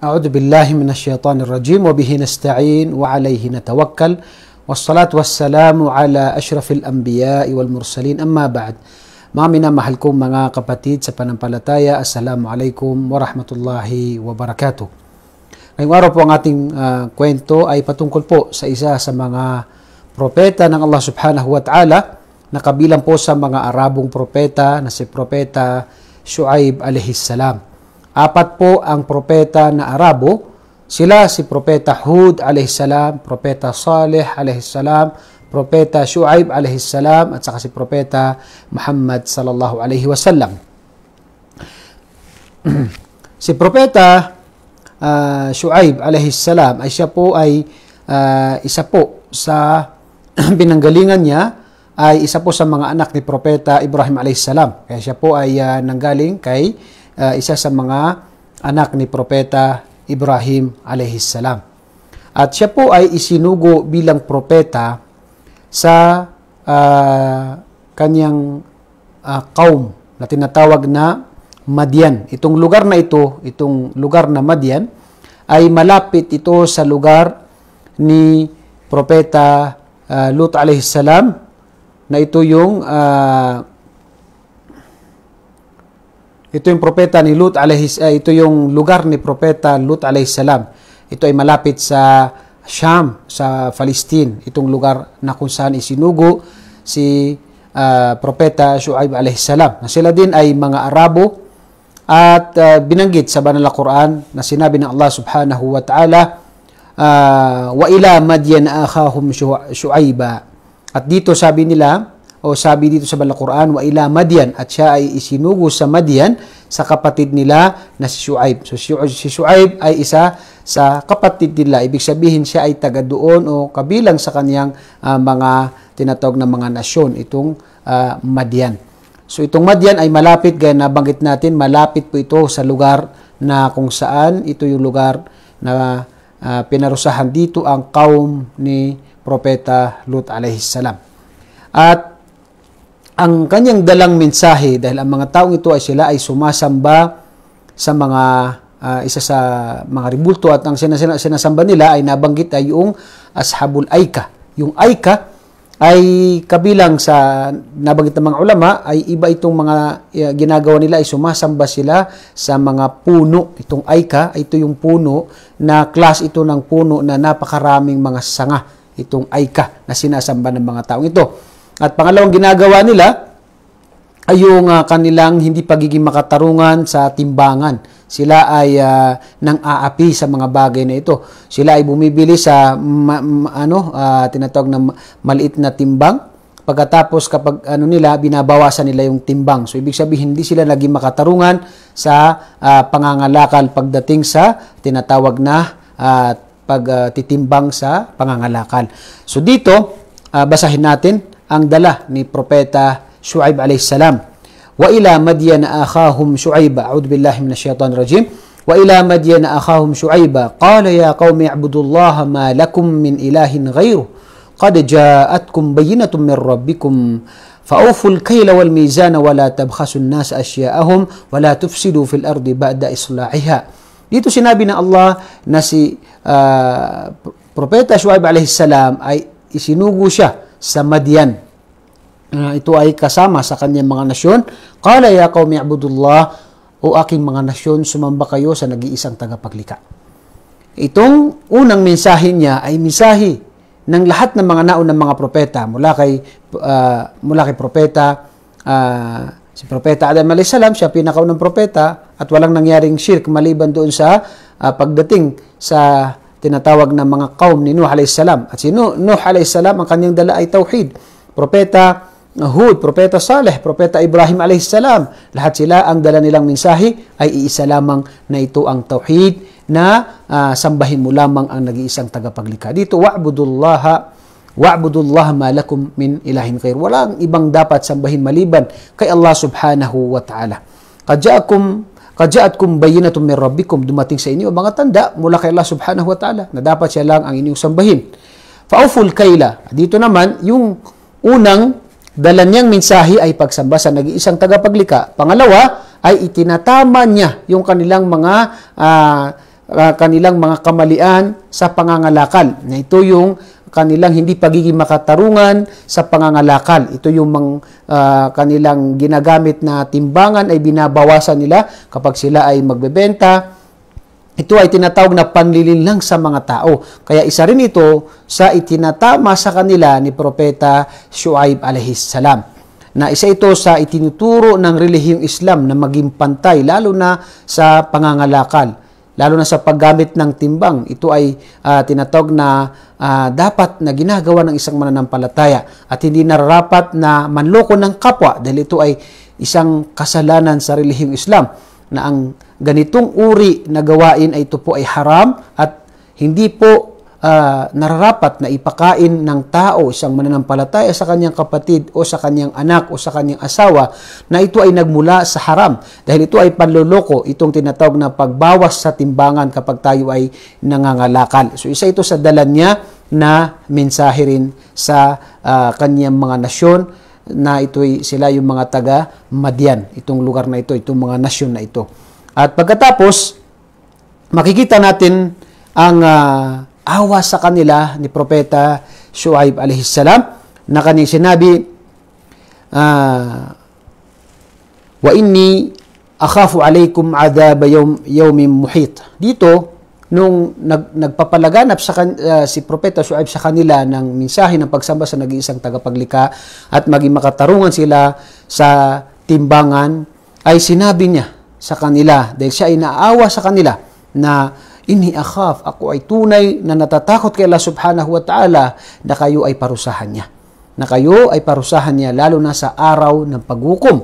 أعوذ بالله من الشيطان الرجيم وبه نستعين وعليه نتوكل والصلاة والسلام على أشرف الأنبياء والمرسلين أما بعد Mga minamahal kong mga kapatid sa panampalataya, Assalamu alaikum warahmatullahi wabarakatuh. Ngayong araw po ang ating uh, kwento ay patungkol po sa isa sa mga propeta ng Allah subhanahu wa ta'ala na kabilang po sa mga Arabong propeta na si propeta Shu'aib alayhis salam. Apat po ang propeta na Arabo. Sila si propeta Hud alayhis salam, propeta Saleh alayhis salam, propeta Shu'aib alayhis salam at saka si propeta Muhammad sallallahu alaihi wasallam. si propeta uh, Shu'aib alayhis salam ay siya po ay uh, isa po sa pinanggalingan niya ay isa po sa mga anak ni propeta Ibrahim alayhis salam. Kaya siya po ay uh, nanggaling kay uh, isa sa mga anak ni propeta Ibrahim alayhis salam. At siya po ay isinugo bilang propeta sa uh, kanyang uh, kaum na tinatawag na Madian. Itong lugar na ito, itong lugar na Madian, ay malapit ito sa lugar ni propeta uh, Lut alayhis salam na ito yung uh, ito yung propeta ni Lut alayhis uh, ito yung lugar ni propeta Lut alayhis salam. Ito ay malapit sa Sham sa Palestine. Itong lugar na kung saan isinugo si uh, propeta Shu'aib alayhis salam. Na sila din ay mga Arabo at uh, binanggit sa banal na Quran na sinabi ng Allah subhanahu wa ta'ala uh, wa ila madyan akhahum Shu'aiba. At dito sabi nila o sabi dito sa Banal Quran, wa ila Madian, at siya ay isinugo sa Madian sa kapatid nila na si Shu'aib. So si Shu'aib ay isa sa kapatid nila. Ibig sabihin siya ay taga doon o kabilang sa kanyang uh, mga tinatawag na mga nasyon, itong uh, Madian. So itong Madian ay malapit, gaya nabanggit natin, malapit po ito sa lugar na kung saan ito yung lugar na uh, pinarusahan dito ang kaum ni Propeta Lut alayhis salam. At ang kanyang dalang mensahe dahil ang mga taong ito ay sila ay sumasamba sa mga uh, isa sa mga ribulto at ang sinas- sinasamba nila ay nabanggit ay yung Ashabul Aika. Yung Aika ay kabilang sa nabanggit ng mga ulama ay iba itong mga uh, ginagawa nila ay sumasamba sila sa mga puno. Itong Aika, ito yung puno na class ito ng puno na napakaraming mga sanga. Itong Aika na sinasamba ng mga taong ito. At pangalawang ginagawa nila ay yung uh, kanilang hindi pagiging makatarungan sa timbangan. Sila ay uh, nang aapi sa mga bagay na ito. Sila ay bumibili sa ma, ma, ano uh, tinatawag na maliit na timbang. Pagkatapos kapag ano nila binabawasan nila yung timbang. So ibig sabihin hindi sila naging makatarungan sa uh, pangangalakal pagdating sa tinatawag na uh, pagtitimbang uh, sa pangangalakal. So dito uh, basahin natin ang dala ni Propeta Shu'aib Wa وإلى مدين أخاهم شعيب أعوذ بالله من الشيطان الرجيم وإلى مدين أخاهم akhahum قال يا قوم اعبدوا الله ما لكم من إله غيره قد جاءتكم بينة من ربكم فأوفوا الكيل والميزان ولا تبخسوا الناس أشياءهم ولا تفسدوا في الأرض بعد إصلاحها Dito sinabi ng Allah na si uh, Propeta Shuaib أي ay isinugo siya sa Madian. Uh, ito ay kasama sa kanyang mga nasyon. Qala ya qaumi ibudullah o aking mga nasyon sumamba kayo sa nag-iisang tagapaglikha. Itong unang mensahe niya ay mensahe ng lahat ng mga naunang mga propeta mula kay uh, mula kay propeta uh, si propeta Adam alayhis salam siya pinakaunang propeta at walang nangyaring shirk maliban doon sa uh, pagdating sa tinatawag na mga kaum ni Nuh salam. At si Nuh, Nuh salam, ang kanyang dala ay tauhid. Propeta Hud, Propeta Saleh, Propeta Ibrahim salam. Lahat sila ang dala nilang mensahe ay iisa lamang na ito ang tauhid na uh, sambahin mo lamang ang nag-iisang tagapaglikha. Dito, wa'budullaha wa'budullah ma lakum min ilahin khair. Walang ibang dapat sambahin maliban kay Allah subhanahu wa ta'ala. Qad ja'akum Kajaat kum bayinatun min rabbikum dumating sa inyo mga tanda mula kay Allah subhanahu wa ta'ala na dapat siya lang ang inyong sambahin. Fauful kaila. Dito naman, yung unang dala niyang mensahe ay pagsamba sa nag-iisang tagapaglika. Pangalawa ay itinatama niya yung kanilang mga uh, uh, kanilang mga kamalian sa pangangalakal. Na ito yung kanilang hindi pagiging makatarungan sa pangangalakal. Ito yung mga uh, kanilang ginagamit na timbangan ay binabawasan nila kapag sila ay magbebenta. Ito ay tinatawag na panlilinlang sa mga tao. Kaya isa rin ito sa itinatama sa kanila ni Propeta Shuaib salam na isa ito sa itinuturo ng relihiyong Islam na maging pantay lalo na sa pangangalakal lalo na sa paggamit ng timbang. Ito ay uh, tinatawag na uh, dapat na ginagawa ng isang mananampalataya at hindi nararapat na manloko ng kapwa dahil ito ay isang kasalanan sa relihiyong Islam na ang ganitong uri na gawain ay ito po ay haram at hindi po uh, nararapat na ipakain ng tao, isang mananampalataya sa kanyang kapatid o sa kanyang anak o sa kanyang asawa na ito ay nagmula sa haram. Dahil ito ay panloloko, itong tinatawag na pagbawas sa timbangan kapag tayo ay nangangalakal. So isa ito sa dala niya na mensahe rin sa uh, kanyang mga nasyon na ito ay sila yung mga taga Madian, itong lugar na ito, itong mga nasyon na ito. At pagkatapos, makikita natin ang uh, awa sa kanila ni Propeta Shuaib salam na kanyang sinabi, uh, wa inni akhafu alaykum adhaba yawm, yawmin muhit. Dito, nung nag, nagpapalaganap sa kan, uh, si Propeta Shuaib sa kanila ng mensahe ng pagsamba sa nag-iisang tagapaglika at maging makatarungan sila sa timbangan, ay sinabi niya sa kanila, dahil siya ay naawa sa kanila, na Inni akhaf, ako ay tunay na natatakot kay Allah subhanahu wa ta'ala na kayo ay parusahan niya. Na kayo ay parusahan niya lalo na sa araw ng paghukom.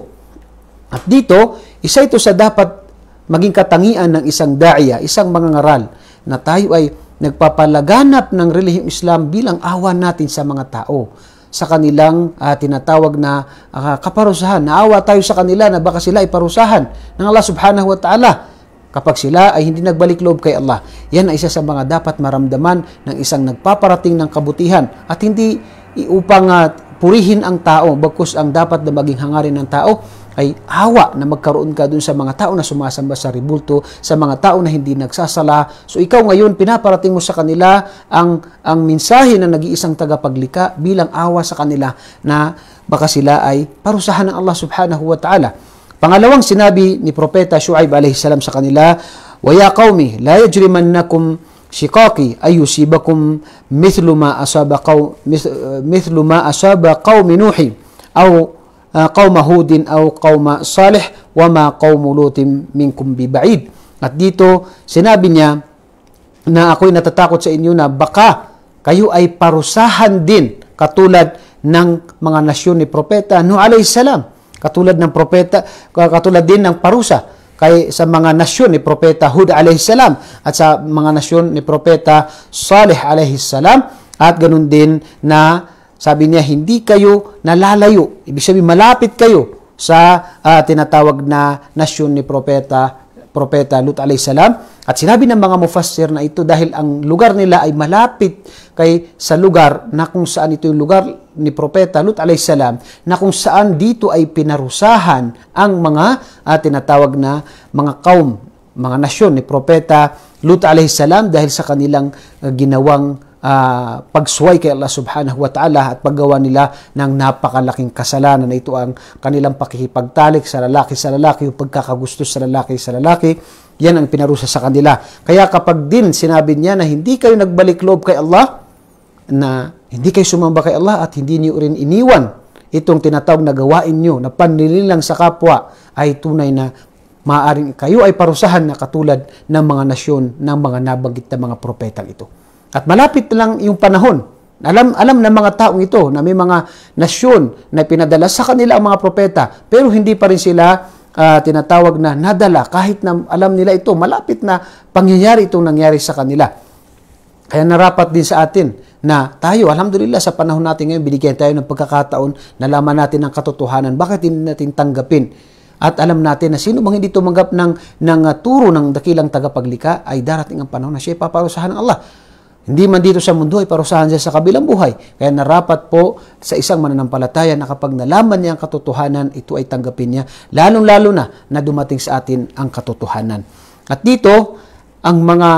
At dito, isa ito sa dapat maging katangian ng isang da'ya, isang mangangaral, na tayo ay nagpapalaganap ng relihiyong Islam bilang awan natin sa mga tao sa kanilang uh, tinatawag na uh, kaparusahan. Naawa tayo sa kanila na baka sila ay parusahan ng Allah subhanahu wa ta'ala kapag sila ay hindi nagbalik loob kay Allah. Yan ay isa sa mga dapat maramdaman ng isang nagpaparating ng kabutihan at hindi upang uh, purihin ang tao, bagkus ang dapat na maging hangarin ng tao ay awa na magkaroon ka dun sa mga tao na sumasamba sa ribulto, sa mga tao na hindi nagsasala. So ikaw ngayon, pinaparating mo sa kanila ang, ang mensahe na nag-iisang tagapaglika bilang awa sa kanila na baka sila ay parusahan ng Allah subhanahu wa ta'ala. Pangalawang sinabi ni Propeta Shu'aib salam sa kanila, "Wa ya qaumi, la yajrimannakum shiqaqi ay yusibakum mithlu ma asaba qaw mithlu ma asaba qaumi nuh aw uh, qauma hudin aw qauma salih wa ma qaum lutin minkum biba'id." At dito sinabi niya na ako'y natatakot sa inyo na baka kayo ay parusahan din katulad ng mga nasyon ni Propeta Nuh alayhi salam Katulad ng propeta, katulad din ng parusa kay sa mga nasyon ni propeta Hud alayhi salam at sa mga nasyon ni propeta Salih alayhi salam. At ganun din na sabi niya hindi kayo nalalayo. Ibig sabihin malapit kayo sa uh, tinatawag na nasyon ni propeta propeta Lut salam. At sinabi ng mga mufassir na ito dahil ang lugar nila ay malapit kay sa lugar na kung saan ito yung lugar ni Propeta Lut salam na kung saan dito ay pinarusahan ang mga uh, tinatawag na mga kaum, mga nasyon ni Propeta Lut salam dahil sa kanilang uh, ginawang uh, pagsuway kay Allah subhanahu wa ta'ala at paggawa nila ng napakalaking kasalanan na ito ang kanilang pakikipagtalik sa lalaki sa lalaki o pagkakagusto sa lalaki sa lalaki yan ang pinarusa sa kanila. Kaya kapag din sinabi niya na hindi kayo nagbalik loob kay Allah, na hindi kayo sumamba kay Allah at hindi niyo rin iniwan itong tinatawag na gawain niyo na panlililang sa kapwa ay tunay na maaaring kayo ay parusahan na katulad ng mga nasyon ng mga nabanggit na mga propetang ito. At malapit lang yung panahon. Alam, alam ng mga taong ito na may mga nasyon na pinadala sa kanila ang mga propeta pero hindi pa rin sila uh, tinatawag na nadala kahit na alam nila ito, malapit na pangyayari itong nangyari sa kanila. Kaya narapat din sa atin na tayo, alhamdulillah, sa panahon natin ngayon, binigyan tayo ng pagkakataon, nalaman natin ang katotohanan, bakit hindi natin tanggapin? At alam natin na sino bang hindi tumanggap ng, ng uh, turo ng dakilang tagapaglika ay darating ang panahon na siya ipaparusahan ng Allah. Hindi man dito sa mundo ay parusahan siya sa kabilang buhay. Kaya narapat po sa isang mananampalataya na kapag nalaman niya ang katotohanan, ito ay tanggapin niya, lalong-lalo na na dumating sa atin ang katotohanan. At dito, ang mga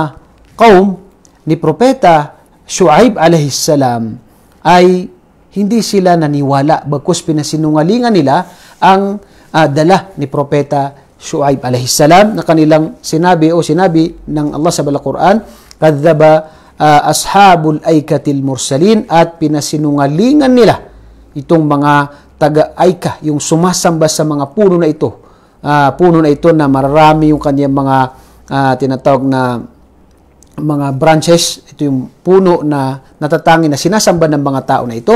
kaum ni Propeta Shu'aib salam ay hindi sila naniwala bagkus pinasinungalingan nila ang uh, dala ni Propeta Shu'aib salam na kanilang sinabi o sinabi ng Allah sa Bala Quran kadzaba uh, ashabul aikatil mursalin at pinasinungalingan nila itong mga taga-aika, yung sumasamba sa mga puno na ito. Uh, puno na ito na marami yung kanyang mga uh, tinatawag na mga branches. Ito yung puno na natatangi na sinasamba ng mga tao na ito.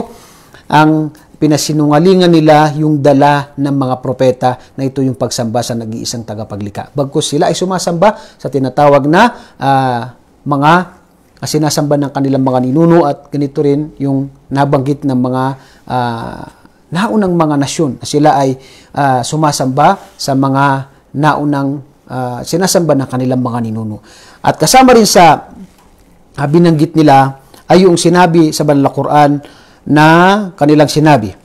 Ang pinasinungalingan nila yung dala ng mga propeta na ito yung pagsamba sa nag-iisang tagapaglikha. Bagkus sila ay sumasamba sa tinatawag na uh, mga uh, sinasamba ng kanilang mga ninuno at ganito rin yung nabanggit ng mga uh, naunang mga nasyon na sila ay uh, sumasamba sa mga naunang uh, sinasamba ng kanilang mga ninuno. At kasama rin sa uh, binanggit nila ay yung sinabi sa Banal Quran na kanilang sinabi.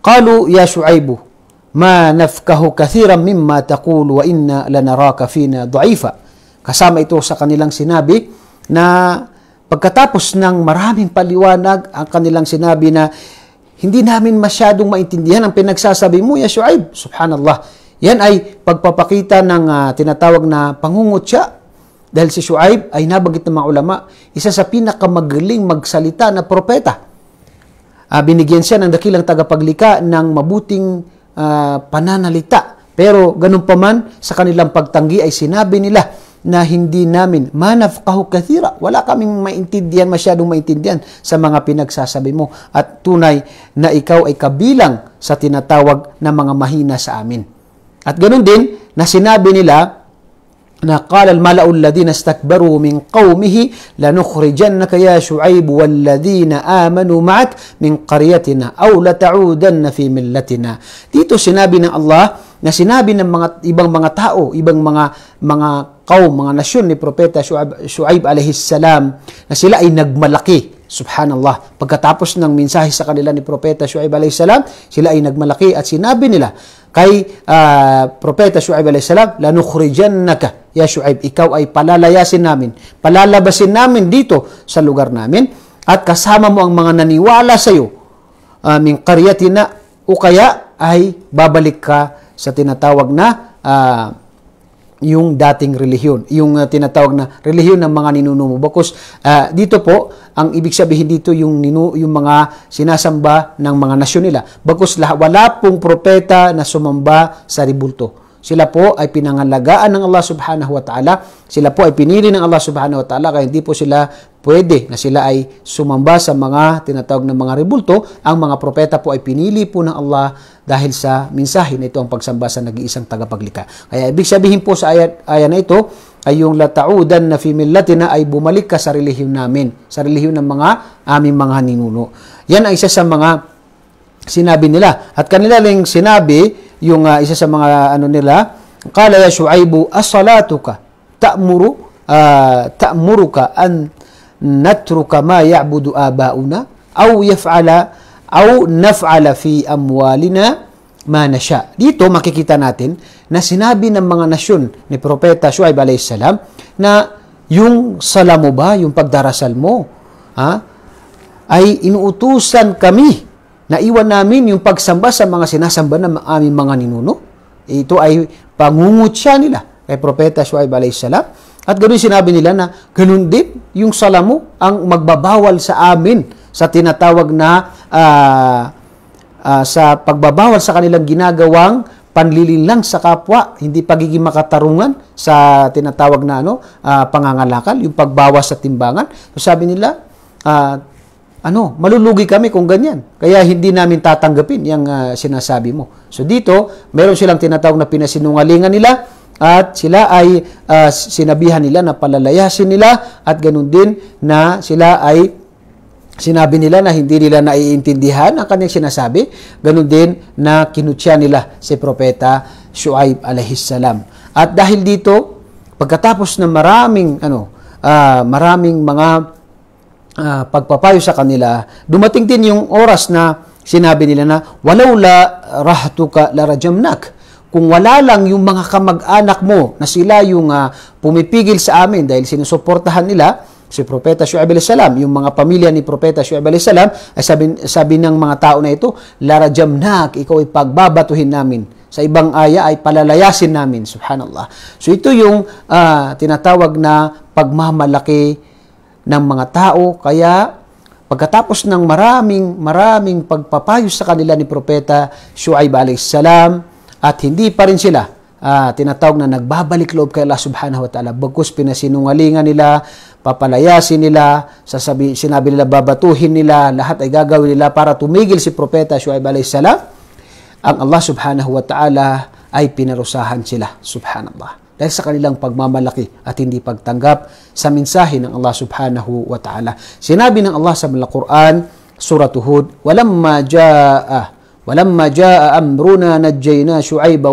Qalu ya Shu'aibu ma nafkahu kathiran mimma taqulu wa inna lanaraka fina dha'ifa. Kasama ito sa kanilang sinabi na pagkatapos ng maraming paliwanag ang kanilang sinabi na hindi namin masyadong maintindihan ang pinagsasabi mo, ya Shu'aib. Subhanallah. Yan ay pagpapakita ng uh, tinatawag na pangungutya. Dahil si Shu'aib ay nabanggit ng mga ulama, isa sa pinakamagaling magsalita na propeta. Uh, binigyan siya ng dakilang tagapaglika ng mabuting uh, pananalita. Pero ganun pa man, sa kanilang pagtanggi ay sinabi nila, na hindi namin manafqahu kathira. Wala kaming maintindihan, masyadong maintindihan sa mga pinagsasabi mo. At tunay na ikaw ay kabilang sa tinatawag na mga mahina sa amin. At ganun din na sinabi nila na qala al-mala'u alladhina istakbaru min qaumihi lanukhrijannaka ya shu'aib walladhina amanu ma'ak min qaryatina aw lata'udanna fi millatina dito sinabi ng Allah na sinabi ng mga ibang mga tao ibang mga mga kaum mga nasyon ni propeta Shu'aib, Shu'aib salam na sila ay nagmalaki. Subhanallah. Pagkatapos ng mensahe sa kanila ni Propeta Shu'aib salam, sila ay nagmalaki at sinabi nila kay uh, Propeta Shu'aib salam, lanukhrijannaka ya Shu'aib, ikaw ay palalayasin namin, palalabasin namin dito sa lugar namin at kasama mo ang mga naniwala sa iyo uh, min qaryatina o kaya ay babalik ka sa tinatawag na uh, yung dating relihiyon, yung uh, tinatawag na relihiyon ng mga ninuno mo. Bakos uh, dito po, ang ibig sabihin dito yung ninu, yung mga sinasamba ng mga nasyon nila. Bakos wala pong propeta na sumamba sa ribulto. Sila po ay pinangalagaan ng Allah subhanahu wa ta'ala. Sila po ay pinili ng Allah subhanahu wa ta'ala kaya hindi po sila pwede na sila ay sumamba sa mga tinatawag ng mga rebulto. Ang mga propeta po ay pinili po ng Allah dahil sa mensahe na ito ang pagsamba sa nag-iisang tagapaglikha. Kaya ibig sabihin po sa ayat, ayat na ito ay yung lataudan na fi millatina ay bumalik ka sa relihiyon namin, sa relihiyon ng mga aming mga ninuno. Yan ay isa sa mga sinabi nila. At kanila lang sinabi yung uh, isa sa mga ano nila, qala ya Shu'aibu as-salatuka ta'muru uh, ta'muruka an natruka ma ya'budu abauna aw yaf'ala aw naf'ala fi amwalina ma nasha. Dito makikita natin na sinabi ng mga nasyon ni Propeta Shu'aib salam na yung sala mo ba, yung pagdarasal mo, ha, ay inuutusan kami naiwan namin yung pagsamba sa mga sinasamba ng aming mga ninuno. Ito ay pangungutya nila kay Propeta Shuaib salam. At ganoon sinabi nila na ganun din yung salamu ang magbabawal sa amin sa tinatawag na uh, uh, sa pagbabawal sa kanilang ginagawang panlilinlang sa kapwa, hindi pagiging makatarungan sa tinatawag na ano, uh, pangangalakal, yung pagbawas sa timbangan. So sabi nila, uh, ano, malulugi kami kung ganyan. Kaya hindi namin tatanggapin yung uh, sinasabi mo. So dito, meron silang tinatawag na pinasinungalingan nila at sila ay uh, sinabihan nila na palalayasin nila at ganun din na sila ay sinabi nila na hindi nila naiintindihan ang kanyang sinasabi. Ganun din na kinutya nila si Propeta Shuaib salam. At dahil dito, pagkatapos ng maraming ano, uh, maraming mga uh, pagpapayo sa kanila, dumating din yung oras na sinabi nila na, walau la rahtuka la rajamnak, kung wala lang yung mga kamag-anak mo na sila yung uh, pumipigil sa amin dahil sinusuportahan nila si Propeta Shu'aib salam, yung mga pamilya ni Propeta Shu'aib salam, ay sabi, sabi ng mga tao na ito, larajamnak, ikaw ay pagbabatuhin namin. Sa ibang aya ay palalayasin namin, subhanallah. So ito yung uh, tinatawag na pagmamalaki ng mga tao, kaya pagkatapos ng maraming maraming pagpapayos sa kanila ni Propeta Shu'aib salam, at hindi pa rin sila uh, tinatawag na nagbabalik loob kay Allah subhanahu wa ta'ala. Bagkus pinasinungalingan nila, papalayasin nila, sasabi, sinabi nila babatuhin nila, lahat ay gagawin nila para tumigil si Propeta Shuaib salam. Ang Allah subhanahu wa ta'ala ay pinarusahan sila. Subhanallah dahil sa kanilang pagmamalaki at hindi pagtanggap sa mensahe ng Allah subhanahu wa ta'ala. Sinabi ng Allah sa Quran, Surah Hud, "Walamma jaa ولما جاء أمرنا نجينا شعيب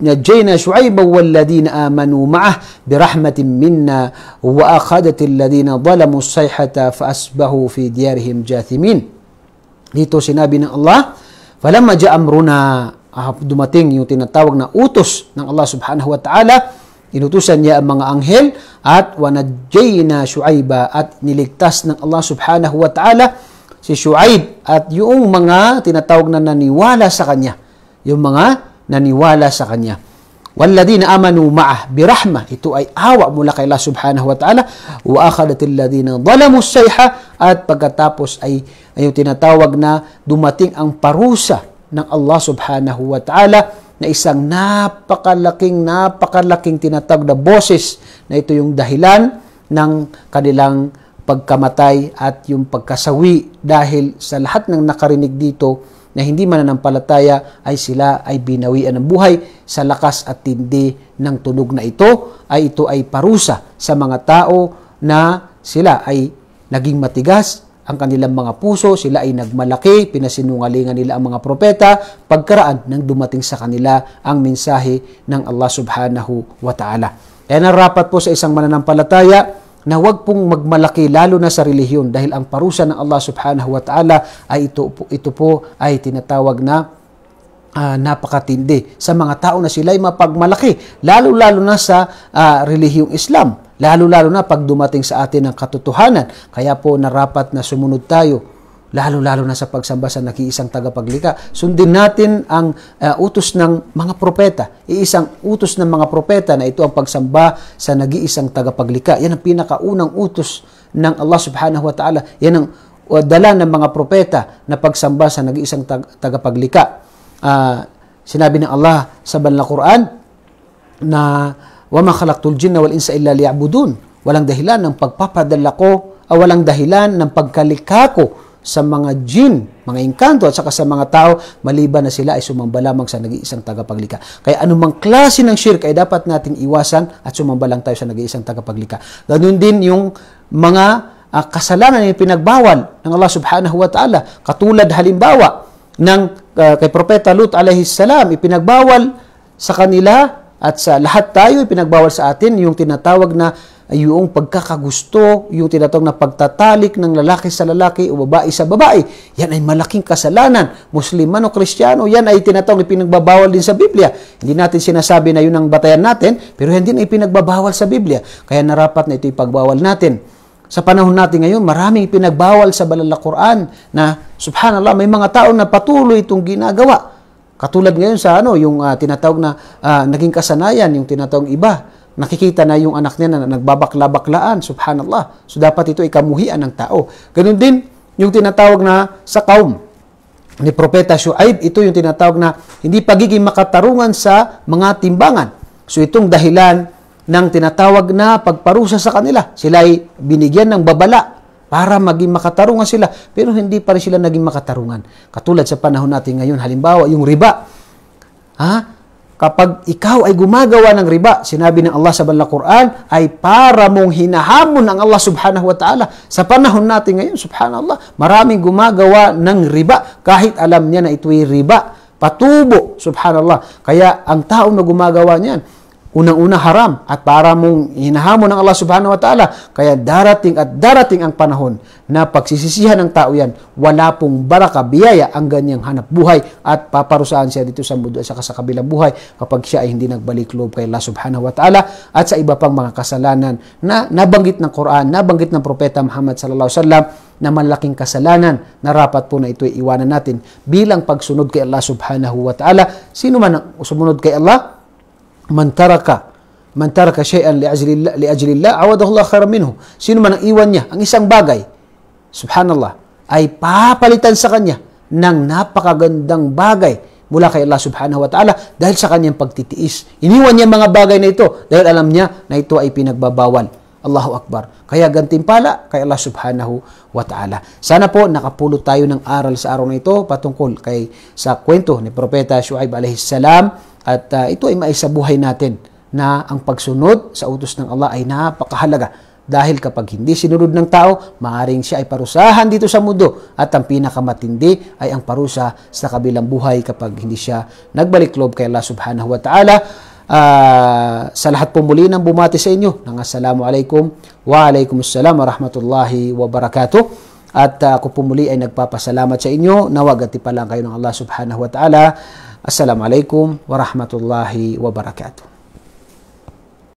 نجينا شعيبا والذين آمنوا معه برحمة منا وأخذت الذين ظلموا الصيحة فأصبحوا في ديارهم جاثمين dito sinabi ng Allah falamma ja amruna ah, dumating yung tinatawag na utos ng Allah subhanahu wa ta'ala inutusan niya ang mga anghel at wanajayna shu'aiba at niligtas ng Allah subhanahu wa ta'ala si Shuaib at yung mga tinatawag na naniwala sa kanya. Yung mga naniwala sa kanya. Walladina amanu ma'ah birahma. Ito ay awa mula kay Allah subhanahu wa ta'ala. Wa akhadat alladina dhalamu sayha. At pagkatapos ay, ay yung tinatawag na dumating ang parusa ng Allah subhanahu wa ta'ala na isang napakalaking, napakalaking tinatawag na boses na ito yung dahilan ng kanilang pagkamatay at yung pagkasawi. Dahil sa lahat ng nakarinig dito na hindi mananampalataya ay sila ay binawian ng buhay sa lakas at tindi ng tunog na ito ay ito ay parusa sa mga tao na sila ay naging matigas ang kanilang mga puso, sila ay nagmalaki, pinasinungalingan nila ang mga propeta, pagkaraan nang dumating sa kanila ang mensahe ng Allah subhanahu wa ta'ala. Kaya narapat po sa isang mananampalataya na huwag pong magmalaki lalo na sa relihiyon dahil ang parusa ng Allah subhanahu wa ta'ala ay ito, ito po ay tinatawag na uh, napakatindi sa mga tao na sila ay mapagmalaki lalo-lalo na sa uh, relihiyong Islam lalo-lalo na pag dumating sa atin ang katotohanan kaya po narapat na sumunod tayo lalo-lalo na sa pagsamba sa nag-iisang tagapaglikha. Sundin natin ang uh, utos ng mga propeta. Iisang utos ng mga propeta na ito ang pagsamba sa nag-iisang tagapaglikha. Yan ang pinakaunang utos ng Allah subhanahu wa ta'ala. Yan ang uh, dala ng mga propeta na pagsamba sa nag-iisang tag- tagapaglikha. Uh, sinabi ng Allah sa banal Quran na وَمَا خَلَقْتُ الْجِنَّ وَالْإِنسَ إِلَّا لِيَعْبُدُونَ Walang dahilan ng pagpapadala ko, o walang dahilan ng pagkalikha ko sa mga jin, mga engkanto at saka sa mga tao maliban na sila ay sumamba lamang sa nag-iisang tagapaglikha. Kaya anumang klase ng shirk ay dapat nating iwasan at sumamba lang tayo sa nag-iisang tagapaglikha. Ganun din yung mga uh, kasalanan na pinagbawal ng Allah subhanahu wa ta'ala. Katulad halimbawa ng uh, kay Propeta Lut alayhi salam, ipinagbawal sa kanila at sa lahat tayo, ipinagbawal sa atin yung tinatawag na yung pagkakagusto, yung tinatawag na pagtatalik ng lalaki sa lalaki o babae sa babae. Yan ay malaking kasalanan. Muslim man o Kristiyano, yan ay tinatawag na pinagbabawal din sa Biblia. Hindi natin sinasabi na yun ang batayan natin, pero hindi na ipinagbabawal sa Biblia. Kaya narapat na ito ipagbawal natin. Sa panahon natin ngayon, maraming pinagbawal sa banal na Quran na subhanallah, may mga tao na patuloy itong ginagawa. Katulad ngayon sa ano, yung uh, tinatawag na uh, naging kasanayan, yung tinatawag iba nakikita na yung anak niya na nagbabakla-baklaan, subhanallah. So dapat ito ikamuhian ng tao. Ganun din yung tinatawag na sa kaum ni Propeta Shuaib, ito yung tinatawag na hindi pagiging makatarungan sa mga timbangan. So itong dahilan ng tinatawag na pagparusa sa kanila. Sila ay binigyan ng babala para maging makatarungan sila. Pero hindi pa rin sila naging makatarungan. Katulad sa panahon natin ngayon, halimbawa yung riba. Ha? kapag ikaw ay gumagawa ng riba, sinabi ng Allah sa banal Quran, ay para mong hinahamon ang Allah subhanahu wa ta'ala. Sa panahon natin ngayon, subhanallah, maraming gumagawa ng riba kahit alam niya na ito'y riba. Patubo, subhanallah. Kaya ang tao na gumagawa niyan, unang-una haram at para mong hinahamon ng Allah subhanahu wa ta'ala. Kaya darating at darating ang panahon na pagsisisihan ng tao yan, wala pong baraka, biyaya ang ganyang hanap buhay at paparusahan siya dito sa mundo at sa kabilang buhay kapag siya ay hindi nagbalik loob kay Allah subhanahu wa ta'ala at sa iba pang mga kasalanan na nabanggit ng Quran, nabanggit ng Propeta Muhammad sallallahu alaihi wasallam na malaking kasalanan na rapat po na ito iwanan natin bilang pagsunod kay Allah subhanahu wa ta'ala. Sino man ang sumunod kay Allah, man taraka man taraka shay'an li ajli li ajli Allah awadahu Allah khairan minhu sino man ang iwan niya ang isang bagay subhanallah ay papalitan sa kanya ng napakagandang bagay mula kay Allah subhanahu wa ta'ala dahil sa kanyang pagtitiis. Iniwan niya mga bagay na ito dahil alam niya na ito ay pinagbabawal. Allahu Akbar. Kaya gantimpala kay Allah subhanahu wa ta'ala. Sana po nakapulot tayo ng aral sa araw na ito patungkol kay sa kwento ni Propeta Shuaib alaihi salam at uh, ito ay maisabuhay natin na ang pagsunod sa utos ng Allah ay napakahalaga. Dahil kapag hindi sinunod ng tao, maaaring siya ay parusahan dito sa mundo. At ang pinakamatindi ay ang parusa sa kabilang buhay kapag hindi siya nagbalik loob kay Allah subhanahu wa ta'ala. Uh, sa lahat po muli ng bumati sa inyo, ng Assalamualaikum wa alaikumussalam wa rahmatullahi wa barakatuh. At uh, ako po muli ay nagpapasalamat sa inyo. Nawag at lang kayo ng Allah subhanahu wa ta'ala. Assalamualaikum warahmatullahi wabarakatuh.